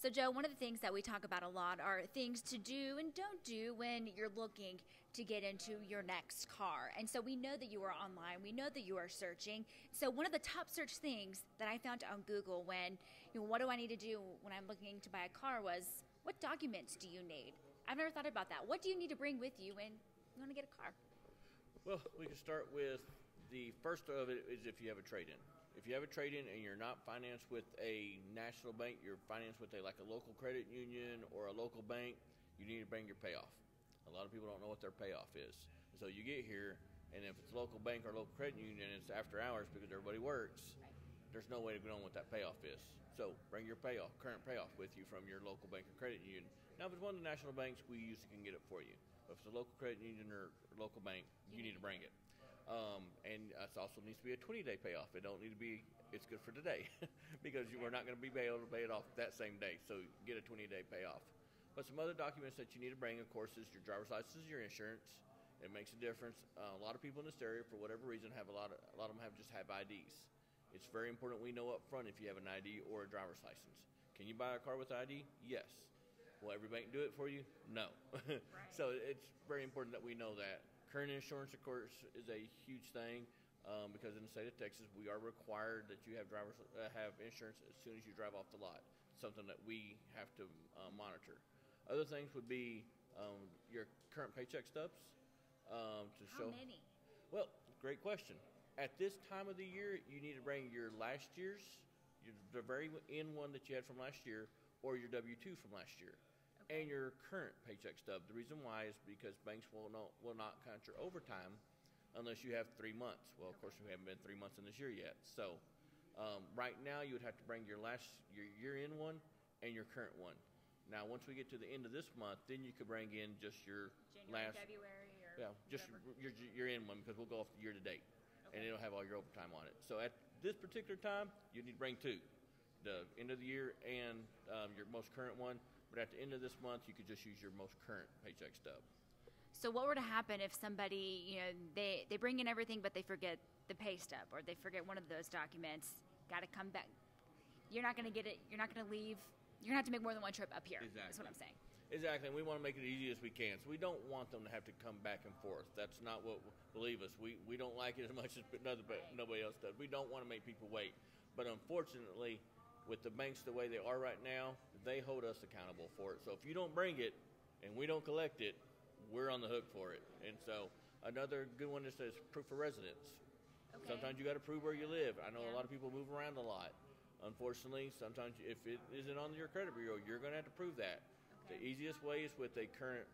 So, Joe, one of the things that we talk about a lot are things to do and don't do when you're looking to get into your next car. And so we know that you are online, we know that you are searching. So, one of the top search things that I found on Google when, you know, what do I need to do when I'm looking to buy a car was, what documents do you need? I've never thought about that. What do you need to bring with you when you want to get a car? Well, we can start with the first of it is if you have a trade in. If you have a trade in and you're not financed with a national bank, you're financed with a like a local credit union or a local bank, you need to bring your payoff. A lot of people don't know what their payoff is. So you get here, and if it's a local bank or local credit union, it's after hours because everybody works. There's no way to know what that payoff is. So bring your payoff, current payoff, with you from your local bank or credit union. Now, if it's one of the national banks, we usually can get it for you. But if it's a local credit union or local bank, you need to bring it. Um, and it also needs to be a 20 day payoff. It don't need to be, it's good for today because you are not going to be able to pay it off that same day. So get a 20 day payoff. But some other documents that you need to bring, of course, is your driver's license, your insurance. It makes a difference. Uh, a lot of people in this area, for whatever reason, have a lot of a lot of them have just have IDs. It's very important we know up front if you have an ID or a driver's license. Can you buy a car with ID? Yes. Will every bank do it for you? No. right. So it's very important that we know that. Current insurance, of course, is a huge thing um, because in the state of Texas, we are required that you have drivers uh, have insurance as soon as you drive off the lot. Something that we have to uh, monitor. Other things would be um, your current paycheck stubs um, to How show. How many? Well, great question. At this time of the year, you need to bring your last year's, your, the very end one that you had from last year, or your W two from last year and your current paycheck stub. The reason why is because banks will not will not count your overtime unless you have three months. Well, of course, we haven't been three months in this year yet. So, um, right now, you would have to bring your last your year-end one and your current one. Now, once we get to the end of this month, then you could bring in just your January, last February, or yeah, just your, your year-end one because we'll go off the year to date, okay. and it'll have all your overtime on it. So at this particular time, you need to bring two: the end of the year and um, your most current one but at the end of this month, you could just use your most current paycheck stub. So, what were to happen if somebody, you know, they, they bring in everything, but they forget the pay stub or they forget one of those documents? Got to come back. You're not going to get it. You're not going to leave. You're going to have to make more than one trip up here. Exactly. That's what I'm saying. Exactly, and we want to make it as easy as we can. So we don't want them to have to come back and forth. That's not what. Believe us, we, we don't like it as much as nobody else does. We don't want to make people wait. But unfortunately, with the banks the way they are right now, they hold us accountable for it. So if you don't bring it and we don't collect it, we're on the hook for it. And so another good one is says proof of residence. Okay. Sometimes you got to prove where you live. I know yeah. a lot of people move around a lot. Unfortunately, sometimes if it isn't on your credit bureau, you're going to have to prove that. Okay. The easiest way is with a current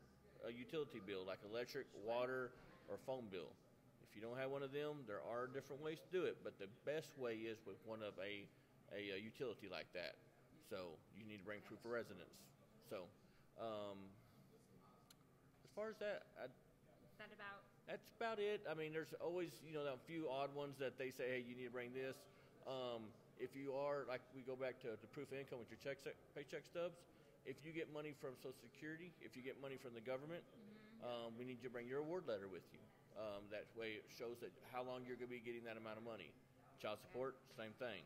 a utility bill, like electric, water, or phone bill. If you don't have one of them, there are different ways to do it, but the best way is with one of a a, a utility like that. So you need to bring proof of residence. So um, as far as that, I, that about that's about it. I mean, there's always you know a few odd ones that they say, hey, you need to bring this. Um, if you are like we go back to the proof of income with your check paycheck stubs, if you get money from Social Security, if you get money from the government, mm-hmm. um, we need you to bring your award letter with you. Um, that way, it shows that how long you're going to be getting that amount of money. Child support, same thing.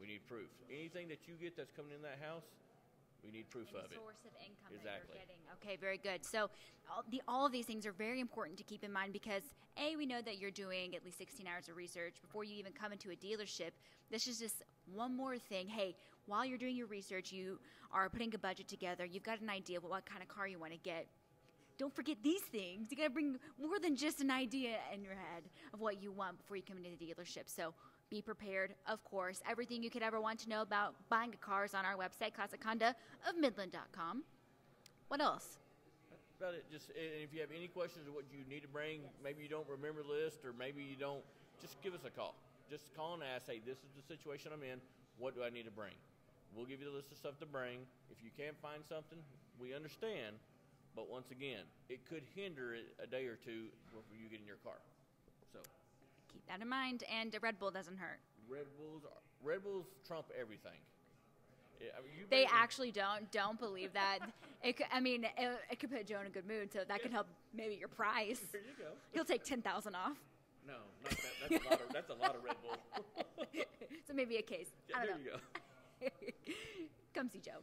We need proof. Anything that you get that's coming in that house, we need proof Any of it. Source of income exactly. that you're getting. Okay, very good. So, all, the, all of these things are very important to keep in mind because a we know that you're doing at least 16 hours of research before you even come into a dealership. This is just one more thing. Hey, while you're doing your research, you are putting a budget together. You've got an idea of what kind of car you want to get. Don't forget these things. You got to bring more than just an idea in your head of what you want before you come into the dealership. So be prepared, of course. Everything you could ever want to know about buying a car is on our website, Classic Honda of Midland.com. What else? About it. Just and if you have any questions of what you need to bring, yes. maybe you don't remember the list, or maybe you don't, just give us a call. Just call and ask, hey, this is the situation I'm in. What do I need to bring? We'll give you the list of stuff to bring. If you can't find something, we understand. But once again, it could hinder a day or two before you get in your car. Keep that in mind. And a Red Bull doesn't hurt. Red Bulls, are, Red Bulls trump everything. I mean, they actually don't don't believe that. it could, I mean, it, it, could put Joe in a good mood, so that yeah. could help maybe your price. There you go. He'll take ten thousand off. No, not that. That's a lot of that's a lot of Red Bull. so maybe a case. Yeah, I don't there know. you go. Come see Joe.